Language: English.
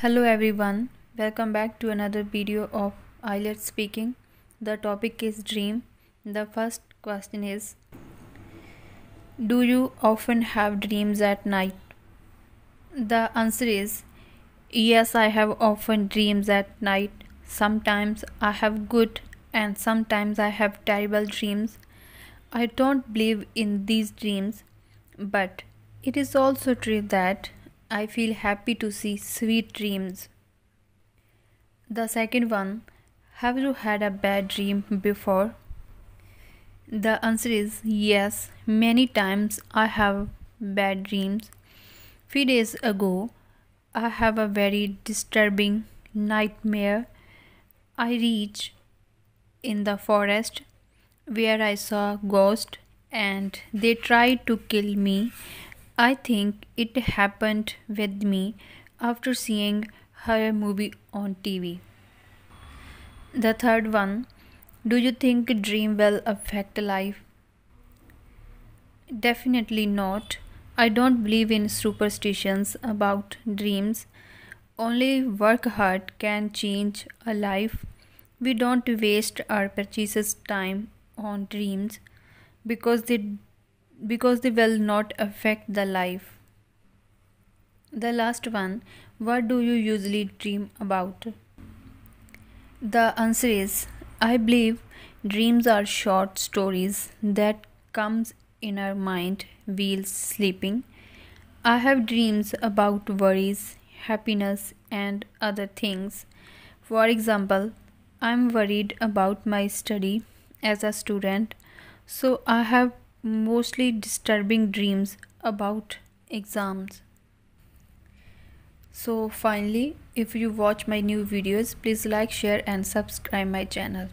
Hello everyone, welcome back to another video of IELTS speaking. The topic is dream. The first question is Do you often have dreams at night? The answer is Yes, I have often dreams at night. Sometimes I have good and sometimes I have terrible dreams. I don't believe in these dreams, but it is also true that I feel happy to see sweet dreams. The second one Have you had a bad dream before? The answer is yes. Many times I have bad dreams. Few days ago, I have a very disturbing nightmare. I reach in the forest where I saw ghost and they tried to kill me I think it happened with me after seeing her movie on TV. The third one, do you think dream will affect life? Definitely not. I don't believe in superstitions about dreams. Only work hard can change a life. We don't waste our precious time on dreams because they because they will not affect the life. The last one, what do you usually dream about? The answer is I believe dreams are short stories that comes in our mind while sleeping. I have dreams about worries, happiness and other things. For example, I'm worried about my study as a student, so I have mostly disturbing dreams about exams. So finally, if you watch my new videos, please like, share and subscribe my channel.